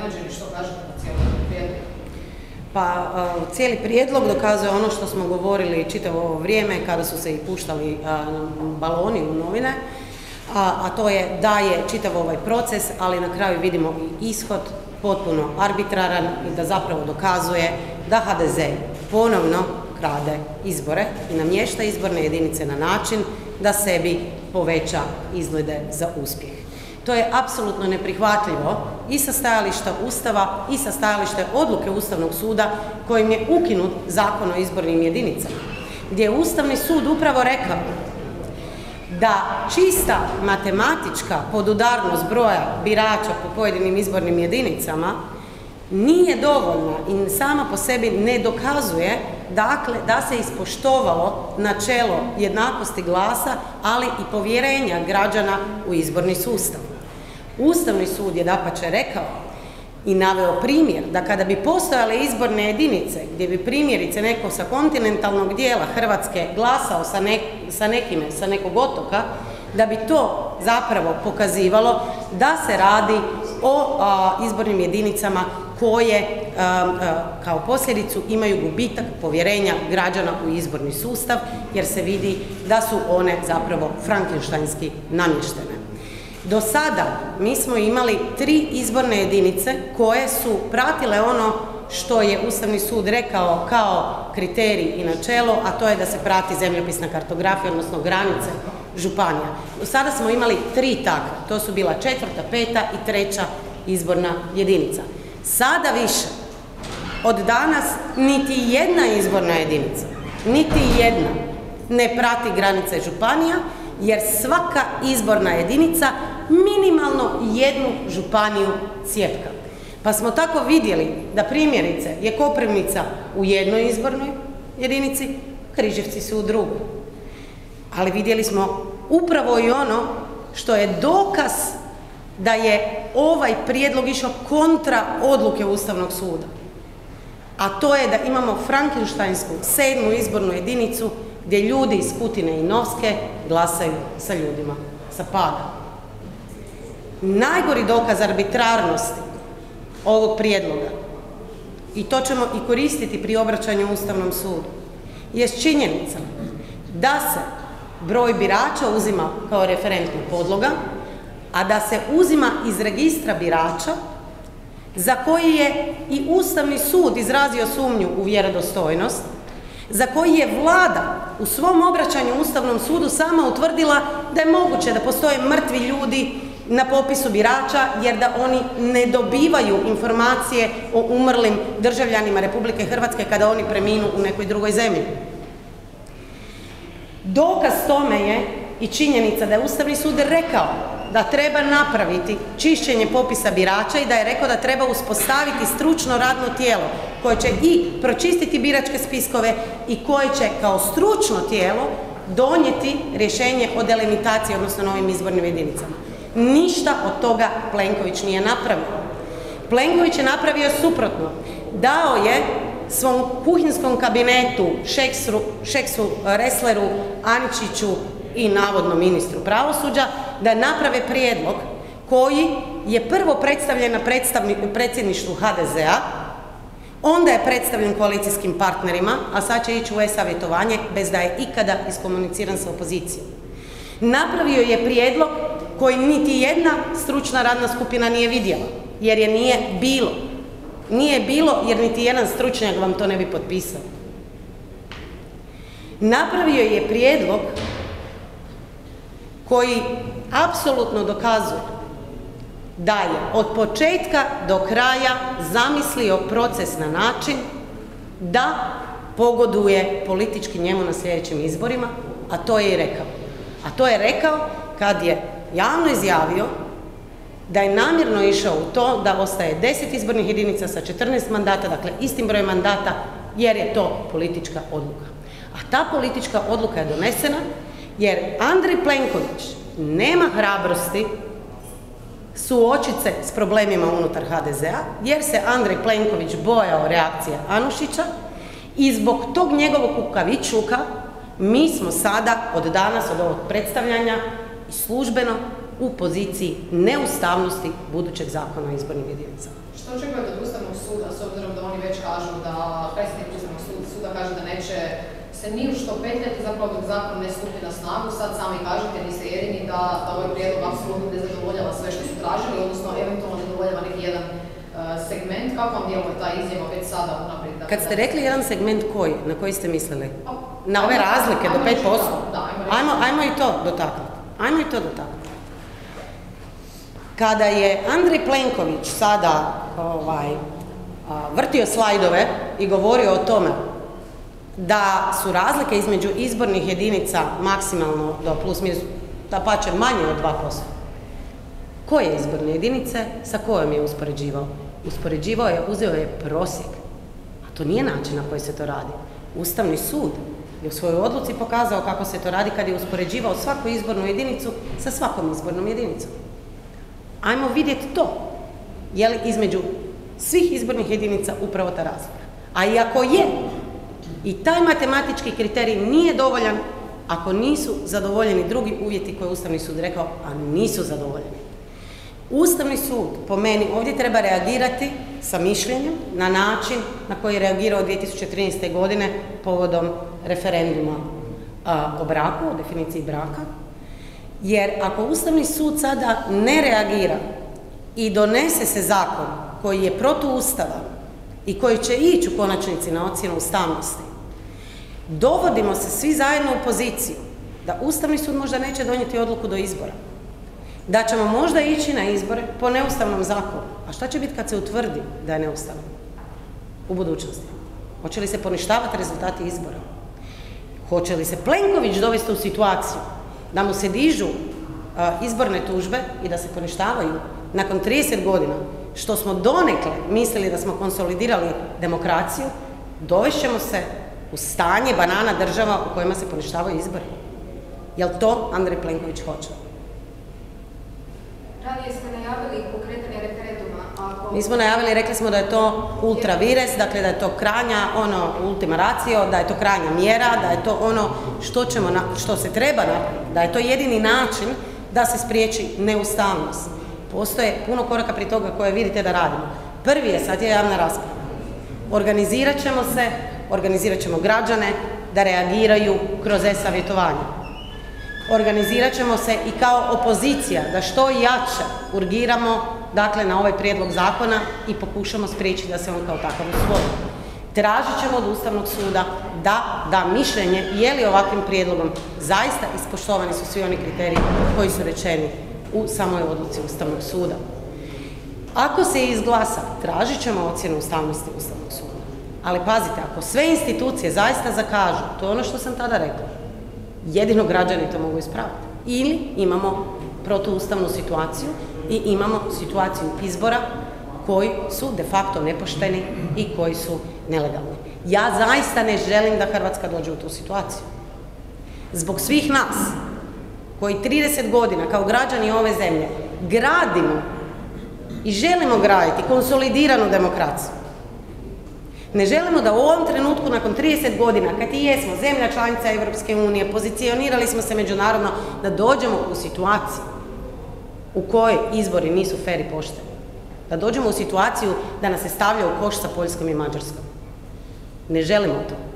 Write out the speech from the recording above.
iznenađeni što kažete na cijelom prijedlogu? Pa cijeli prijedlog dokazuje ono što smo govorili čitavo ovo vrijeme kada su se i puštali baloni u novine, a, a to je da je čitav ovaj proces, ali na kraju vidimo i ishod potpuno arbitraran i da zapravo dokazuje da HDZ ponovno krade izbore i namješta izborne jedinice na način da sebi poveća izglede za uspjeh. To je apsolutno neprihvatljivo i sa stajališta Ustava i sa stajališta odluke Ustavnog suda kojim je ukinut zakon o izbornim jedinicama, gdje je Ustavni sud upravo rekao da čista matematička podudarnost broja birača po pojedinim izbornim jedinicama nije dovoljna i sama po sebi ne dokazuje dakle da se ispoštovalo načelo jednakosti glasa, ali i povjerenja građana u izborni sustav. Ustavni sud je dapače rekao i naveo primjer da kada bi postojale izborne jedinice gdje bi primjerice neko sa kontinentalnog dijela Hrvatske glasao sa, ne, sa nekime, sa nekog otoka, da bi to zapravo pokazivalo da se radi o a, izbornim jedinicama koje a, a, kao posljedicu imaju gubitak povjerenja građana u izborni sustav jer se vidi da su one zapravo frankenštajnski namještene. Do sada mi smo imali tri izborne jedinice koje su pratile ono što je Ustavni sud rekao kao kriterij i načelo, a to je da se prati zemljopisna kartografija, odnosno granice županija. Do sada smo imali tri takve, to su bila četvrta, peta i treća izborna jedinica. Sada više, od danas niti jedna izborna jedinica, niti jedna ne prati granice županija, jer svaka izborna jedinica minimalno jednu županiju cijepka. Pa smo tako vidjeli da primjerice je Koprivnica u jednoj izbornoj jedinici, Križevci su u drugoj. Ali vidjeli smo upravo i ono što je dokaz da je ovaj prijedlog išao kontra odluke Ustavnog suda. A to je da imamo Frankensteinsku sedmu izbornu jedinicu gdje ljudi iz Kutine i Novske glasaju sa ljudima sa pada. Najgori dokaz arbitrarnosti ovog prijedloga i to ćemo i koristiti pri obraćanju Ustavnom sudu je činjenica da se broj birača uzima kao referentna podloga, a da se uzima iz registra birača za koji je i Ustavni sud izrazio sumnju u vjerodostojnost, za koji je vlada u svom obraćanju Ustavnom sudu sama utvrdila da je moguće da postoje mrtvi ljudi na popisu birača jer da oni ne dobivaju informacije o umrlim državljanima Republike Hrvatske kada oni preminu u nekoj drugoj zemlji. Dokaz tome je i činjenica da je Ustavni sud rekao da treba napraviti čišćenje popisa birača i da je rekao da treba uspostaviti stručno radno tijelo koje će i pročistiti biračke spiskove i koje će kao stručno tijelo donijeti rješenje o delimitaciji, odnosno novim izbornim jedinicama. Ništa od toga Plenković nije napravio. Plenković je napravio suprotno. Dao je svom kuhinskom kabinetu Šeksu, Šeksu Resleru, Aničiću i navodno ministru pravosuđa da naprave prijedlog koji je prvo predstavljen na predsjedništvu HDZ-a, onda je predstavljen koalicijskim partnerima, a sad će ići u e-savjetovanje bez da je ikada iskomuniciran sa opozicijom. Napravio je prijedlog koji niti jedna stručna radna skupina nije vidjela, jer je nije bilo. Nije bilo jer niti jedan stručnjak vam to ne bi potpisao. Napravio je prijedlog koji apsolutno dokazuje da je od početka do kraja zamislio proces na način da pogoduje politički njemu na sljedećim izborima, a to je i rekao. A to je rekao kad je javno izjavio da je namjerno išao u to da ostaje 10 izbornih jedinica sa 14 mandata, dakle istim brojem mandata, jer je to politička odluka. A ta politička odluka je donesena jer Andrej Plenković nema hrabrosti suočiti se s problemima unutar HDZ-a, jer se Andrej Plenković bojao reakcije Anušića i zbog tog njegovog kukavičluka mi smo sada od danas, od ovog predstavljanja službeno u poziciji neustavnosti budućeg zakona o izbornim jedinicama. Što očekujete od Ustavnog suda, s obzirom da oni već kažu da predsjednik Ustavnog suda kaže da neće se ni u što petljati, zapravo dok zakon ne stupi na snagu, sad sami kažete, niste jedini, da, da ovaj prijedlog apsolutno ne zadovoljava sve što su tražili, odnosno eventualno ne zadovoljava neki jedan uh, segment. Kako vam djeluje ta izjava već sada unaprijed? Dakle, Kad ste rekli jedan segment koji, na koji ste mislili? Pa, Na ove ajmo- razlike do ajmo reći 5%? to, Da, ajmo Ajmo, i to dotaknuti. Ajmo i to dotaknuti. Kada je Andrej Plenković sada ovaj, vrtio slajdove i govorio o tome da su razlike između izbornih jedinica maksimalno do plus minus, da pače manje od 2%. Koje izborne jedinice sa kojom je uspoređivao? Uspoređivao je, uzeo je prosjek. A to nije način na koji se to radi. Ustavni sud je u svojoj odluci pokazao kako se to radi kad je uspoređivao svaku izbornu jedinicu sa svakom izbornom jedinicom. Ajmo vidjeti to. Je li između svih izbornih jedinica upravo ta razlika? A i ako je, i taj matematički kriterij nije dovoljan ako nisu zadovoljeni drugi uvjeti koje je Ustavni sud rekao, a nisu zadovoljeni. Ustavni sud, po meni, ovdje treba reagirati sa mišljenjem na način na koji je reagirao 2013. godine povodom referenduma o braku, o definiciji braka. Jer ako Ustavni sud sada ne reagira i donese se zakon koji je protuustavan i koji će ići u konačnici na ocjenu ustavnosti, dovodimo se svi zajedno u poziciju da Ustavni sud možda neće donijeti odluku do izbora. Da ćemo možda ići na izbore po neustavnom zakonu. A šta će biti kad se utvrdi da je neustavan u budućnosti? Hoće li se poništavati rezultati izbora? Hoće li se Plenković dovesti u situaciju da mu se dižu izborne tužbe i da se poništavaju nakon 30 godina, što smo donekle mislili da smo konsolidirali demokraciju, dovešćemo se u stanje banana država u kojima se poništavaju izbori. Jel to Andrej Plenković hoće? Ranije ste najavili pokretanje referenduma, ako... Mi smo najavili, rekli smo da je to ultra vires, dakle da je to krajnja, ono, ultima ratio, da je to krajnja mjera, da je to ono što, ćemo na, što se treba napraviti, da je to jedini način da se spriječi neustavnost. Postoje puno koraka prije toga koje vidite da radimo. Prvi je, sad je javna rasprava. Organizirat ćemo se, organizirat ćemo građane da reagiraju kroz e-savjetovanje. Organizirat ćemo se i kao opozicija da što jače urgiramo dakle, na ovaj prijedlog zakona i pokušamo spriječiti da se on kao takav usvoji. Tražit ćemo od Ustavnog suda da da mišljenje je li ovakvim prijedlogom zaista ispoštovani su svi oni kriteriji koji su rečeni u samoj odluci Ustavnog suda. Ako se izglasa, tražit ćemo ocjenu ustavnosti Ustavnog suda. Ali pazite, ako sve institucije zaista zakažu, to je ono što sam tada rekla, jedino građani to mogu ispraviti. Ili imamo protuustavnu situaciju i imamo situaciju izbora koji su de facto nepošteni i koji su nelegalni. Ja zaista ne želim da Hrvatska dođe u tu situaciju. Zbog svih nas koji 30 godina kao građani ove zemlje gradimo i želimo graditi konsolidiranu demokraciju. Ne želimo da u ovom trenutku, nakon 30 godina, kad i jesmo zemlja članica Europske unije, pozicionirali smo se međunarodno, da dođemo u situaciju u kojoj izbori nisu fer i pošteni. Da dođemo u situaciju da nas se stavlja u koš sa Poljskom i Mađarskom. Ne želimo to.